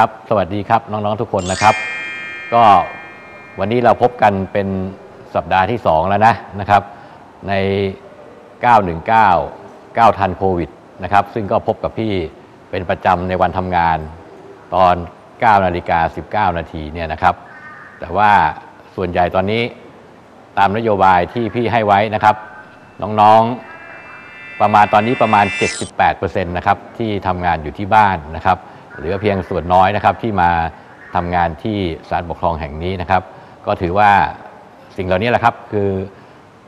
ครับ สวัสดีครับน้องๆทุกคนนะครับ ก็วันนี้เราพบกันเป็นสัปดาห์ที่ 2 แล้วนะนะครับ ใน 919 9ทันโควิดนะครับซึ่งก็พบกับพี่เป็นประจำในวันทำงานตอน 9 นาฬิกา 19 นาทีเนี่ยนะครับ แต่ว่าส่วนใหญ่ตอนนี้ตามนโยบายที่พี่ให้ไว้นะครับ น้องๆประมาณตอนนี้ประมาณ 78%นะครับที่ทำงานอยู่ที่บ้านนะครับ เหลือเพียงส่วนน้อยนะครับที่มาทำงานที่ศาลปกครองแห่งนี้นะครับ ก็ถือว่าสิ่งเหล่านี้แหละครับคือ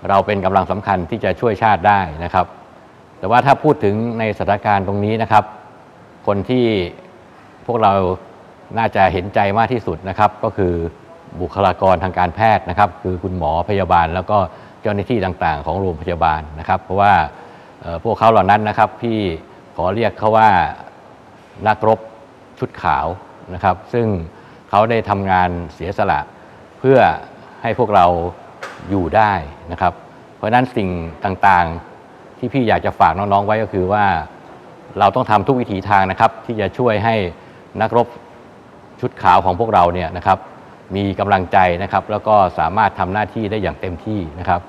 เราเป็นกำลังสำคัญที่จะช่วยชาติได้นะครับ แต่ว่าถ้าพูดถึงในสถานการณ์ตรงนี้นะครับ คนที่พวกเราน่าจะเห็นใจมากที่สุดนะครับ ก็คือบุคลากรทางการแพทย์นะครับ คือคุณหมอพยาบาล แล้วก็เจ้าหน้าที่ต่างๆ ของโรงพยาบาลนะครับ เพราะว่าพวกเขาเหล่านั้นนะครับพี่ขอเรียกเขาว่านักรบ ชุดขาวนะครับ ซึ่งเขาได้ทำงานเสียสละเพื่อให้พวกเราอยู่ได้นะครับ เพราะนั้นสิ่งต่างๆที่พี่อยากจะฝากน้องๆไว้ก็คือว่าเราต้องทำทุกวิถีทางนะครับ ที่จะช่วยให้นักรบชุดขาวของพวกเราเนี่ยนะครับมีกำลังใจนะครับ แล้วก็สามารถทำหน้าที่ได้อย่างเต็มที่นะครับ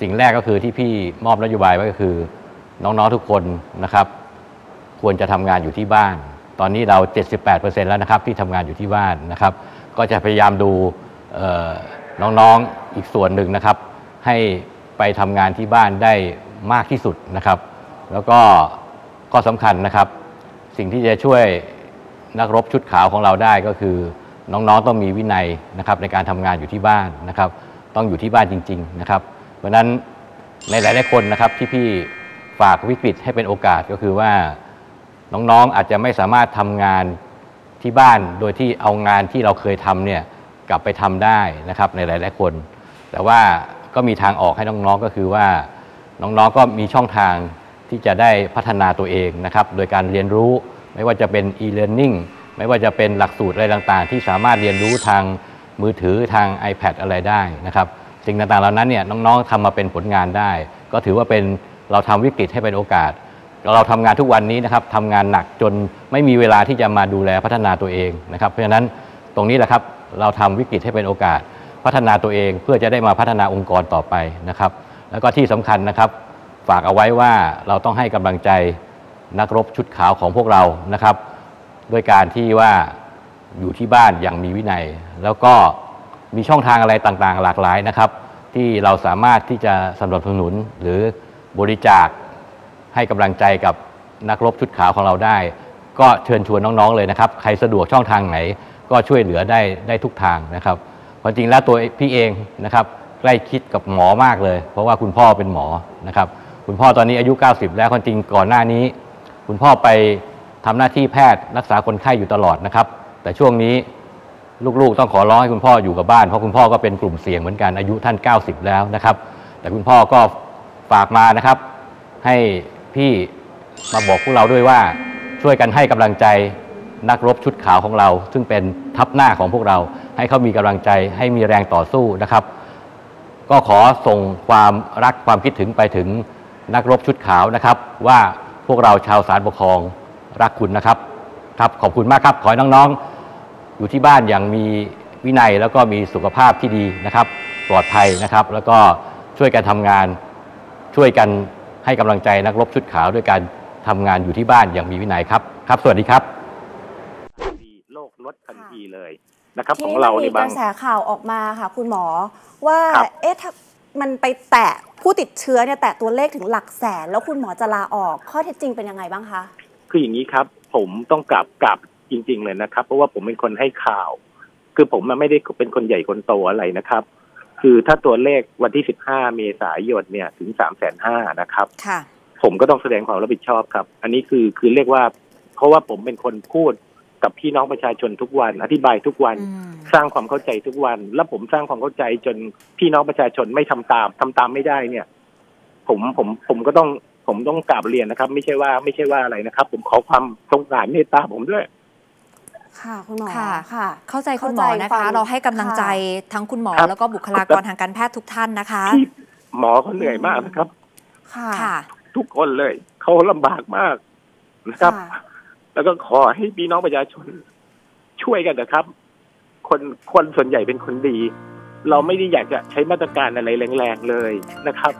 สิ่งแรกก็คือที่พี่มอบนโยบายไว้ก็คือ น้องๆทุกคนนะครับ ควรจะทำงานอยู่ที่บ้าน ตอนนี้เรา 78%แล้วนะครับที่ทำงานอยู่ที่บ้านนะครับ ก็จะพยายามดูน้องๆอีกส่วนหนึ่งนะครับ ให้ไปทำงานที่บ้านได้มากที่สุดนะครับ แล้วก็ข้อสำคัญนะครับ สิ่งที่จะช่วยนักรบชุดขาวของเราได้ก็คือน้องๆต้องมีวินัยนะครับในการทำงานอยู่ที่บ้านนะครับ ต้องอยู่ที่บ้านจริง ๆนะครับ เพราะนั้นในหลายๆคนนะครับที่พี่ฝากวิกฤตให้เป็นโอกาสก็คือว่า น้องๆอาจจะไม่สามารถทำงานที่บ้านโดยที่เอางานที่เราเคยทำเนี่ยกลับไปทำได้นะครับในหลายๆคน แต่ว่าก็มีทางออกให้น้องๆก็คือว่าน้องๆก็มีช่องทางที่จะได้พัฒนาตัวเองนะครับโดยการเรียนรู้ไม่ว่าจะเป็น e-learning ไม่ว่าจะเป็นหลักสูตรอะไรต่างๆ ที่สามารถเรียนรู้ทางมือถือทาง iPad อะไรได้นะครับสิ่งต่างๆเหล่านั้นเนี่ยน้องๆทำมาเป็นผลงานได้ ก็ถือว่าเป็นเราทำวิกฤตให้เป็นโอกาส เราทำงานทุกวันนี้นะครับทำงานหนักจนไม่มีเวลาที่จะมาดูแลพัฒนาตัวเองนะครับ เพราะฉะนั้นตรงนี้แหละครับเราทำวิกฤตให้เป็นโอกาส พัฒนาตัวเองเพื่อจะได้มาพัฒนาองค์กรต่อไปนะครับ แล้วก็ที่สำคัญนะครับ ฝากเอาไว้ว่าเราต้องให้กำลังใจนักรบชุดขาวของพวกเรานะครับ ด้วยการที่ว่าอยู่ที่บ้านอย่างมีวินัย แล้วก็มีช่องทางอะไรต่างๆ หลากหลายนะครับ ที่เราสามารถที่จะสนับสนุนหรือบริจาค ให้กำลังใจกับนักรบชุดขาวของเราได้ ก็เชิญชวนน้องๆเลยนะครับ ใครสะดวกช่องทางไหน ก็ช่วยเหลือได้ได้ทุกทางนะครับความจริงแล้วตัวพี่เองนะครับ ใกล้คิดกับหมอมากเลย เพราะว่าคุณพ่อเป็นหมอนะครับ คุณพ่อตอนนี้อายุ 90 แล้วความจริงก่อนหน้านี้ คุณพ่อไปทำหน้าที่แพทย์รักษาคนไข้อยู่ตลอดนะครับ แต่ช่วงนี้ลูกๆต้องขอร้องให้คุณพ่ออยู่กับบ้าน เพราะคุณพ่อก็เป็นกลุ่มเสี่ยงเหมือนกันอายุท่าน 90 แล้วนะครับ แต่คุณพ่อก็ฝากมานะครับ ให้ พี่มาบอกพวกเราด้วยว่าช่วยกันให้กำลังใจนักรบชุดขาวของเรา ซึ่งเป็นทัพหน้าของพวกเรา ให้เขามีกำลังใจให้มีแรงต่อสู้นะครับ ก็ขอส่งความรักความคิดถึงไปถึงนักรบชุดขาวนะครับ ว่าพวกเราชาวสารปกครองรักคุณนะครับ ครับขอบคุณมากครับ ขอให้น้องๆ อยู่ที่บ้านอย่างมีวินัยแล้วก็มีสุขภาพที่ดีนะครับ ปลอดภัยนะครับ แล้วก็ช่วยกันทำงานช่วยกัน ให้กำลังใจนักรบชุดขาวด้วยการทำงานอยู่ที่บ้านอย่างมีวินัยครับครับ สวัสดีครับทีโรคลดทันทีเลยนะครับทีของนี้เรามันในมีกบางระแสข่าวออกมาค่ะ คุณหมอว่าครับเอ๊ะถ้ามันไปแตะผู้ติดเชื้อเนี่ยแตะตัวเลขถึงหลักแสน แล้วคุณหมอจะลาออกข้อเท็จจริงเป็นยังไงบ้างคะคืออย่างนี้ครับ ผมต้องกลับกลับจริง ๆ เลยนะครับ เพราะว่าผมเป็นคนให้ข่าว คือผมมันไม่ได้เป็นคนใหญ่คนโตอะไรนะครับ คือถ้าตัวเลขวันที่ 15 เมษายนเนี่ยถึง 3 5 0 0 0นะครับค่ะผมก็ต้องแสดงความรับผิดชอบครับ อันนี้คือคือเรียกว่า เพราะว่าผมเป็นคนพูดกับพี่น้องประชาชนทุกวัน อธิบายทุกวันอืมสร้างความเข้าใจทุกวัน แล้วผมสร้างความเข้าใจจนพี่น้องประชาชนไม่ทำตามทำตามไม่ได้เนี่ย ผมผมผมก็ต้องผมต้องกราบเรียนนะครับ ไม่ใช่ว่าไม่ใช่ว่าอะไรนะครับ ผมขอความสงสารเมตตาผมด้วย ค่ะคุณหมอค่ะค่ะ เข้าใจคุณหมอเข้าใจนะควาคะมเราให้กำลังใจค่ะทั้งคุณหมอครับแล้วก็บุคลากรทางการแพทย์ทุกท่านนะคะที่หมอเขาเหนื่อยมากนะครับ ค่ะค่ะทุกคนเลยเขาลำบากมากนะครับค่ะแล้วก็ขอให้พี่น้องประชาชนช่วยกันนะครับ คนคนส่วนใหญ่เป็นคนดี เราไม่ได้อยากจะใช้มาตรการอะไรแรงๆเลยนะครับ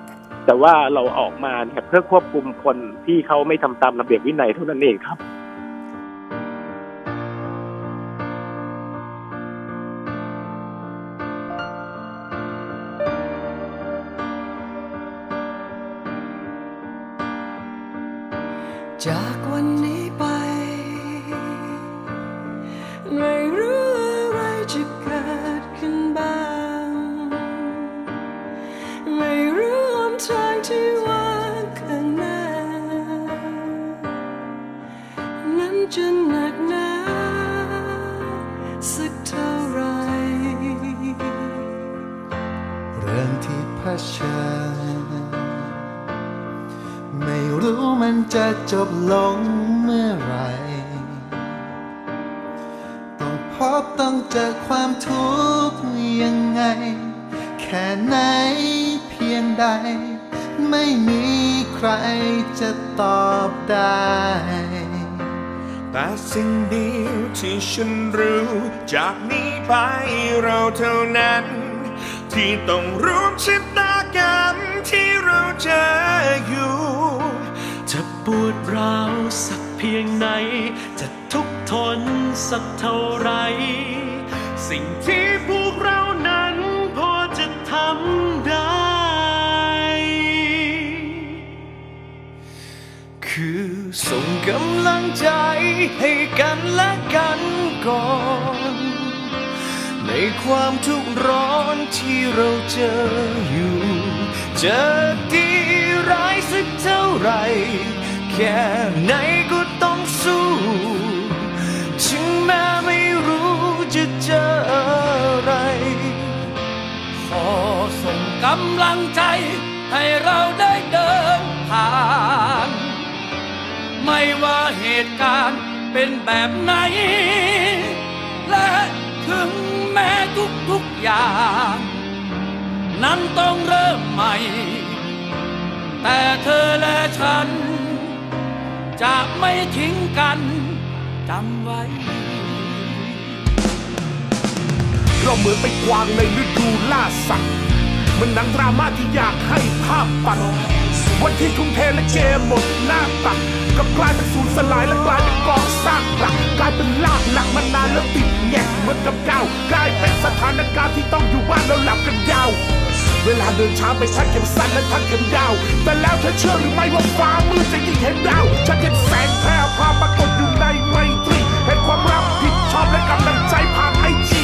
แต่ว่าเราออกมาเนี่ยเพื่อควบคุมคนที่เขาไม่ทำตามระเบียบวินัยเท่านั้นเองครับ จากวันนี้ไป ไม่รู้อะไรจะเกิดขึ้นบ้าง ไม่รู้หนทางที่ว่างข้างหน้า นั้นจะ จะจบลงเมื่อไร ต้องพบต้องเจอความทุกข์ยังไง แค่ไหนเพียงใด ไม่มีใครจะตอบได้ แต่สิ่งเดียวที่ฉันรู้ จากนี้ไปเราเท่านั้น ที่ต้องร่วมชะตากรรมที่เราเจออยู่ ปวดร้าวสักเพียงไหน จะทุกทนสักเท่าไร สิ่งที่พวกเรานั้นพอจะทำได้ คือส่งกำลังใจให้กันและกันก่อน ในความทุกข์ร้อนที่เราเจออยู่ เจอดีร้ายสักเท่าไหร แค่ไหนก็ต้องสู้ ถึงแม้ไม่รู้จะเจออะไรขอส่งกำลังใจ ให้เราได้เดินผ่าน ไม่ว่าเหตุการณ์เป็นแบบไหน และถึงแม้ทุกๆอย่าง นั้นต้องเริ่มใหม่ แต่เธอและฉัน จะไม่ทิ้งกันจำไว้ เราเหมือนไปกวางในฤดูล่าสัตว์มันหนังดราม่าที่อยากให้ภาพปัดวันที่ทุ่มเทและเกมหมดหน้าตักกลับกลายเป็นสูญสลายและกลายเป็นกองซากหลักกลายเป็นลากหนักมานานแล้วติดแงกเหมือนกับเก่ากลายเป็นสถานการณ์ที่ต้องอยู่บ้านแล้วหลับกันยาวเวลาเดินช้าไปชักเข็มสั้นและทักเข็มยาว แต่แล้วเธอเชื่อหรือไม่ว่าฟ้ามืดจะ เห็นดาวฉันเห็นแสงแพร่พาปรากฏอยู่ในไมตรี เห็นความรับผิดชอบและกำลังใจผ่านไอจี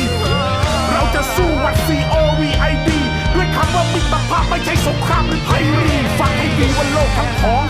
เราจะสู้วัด C O V I D ด้วยคำว่ามิตรภาพไม่ใช่สงครามหรือไพรีฟังให้ดีว่าโลกทั้งของ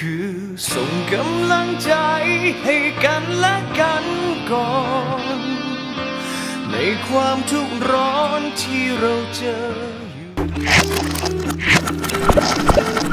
คือส่งกำลังใจให้กันและกันก่อน ในความทุกข์ร้อนที่เราเจออยู่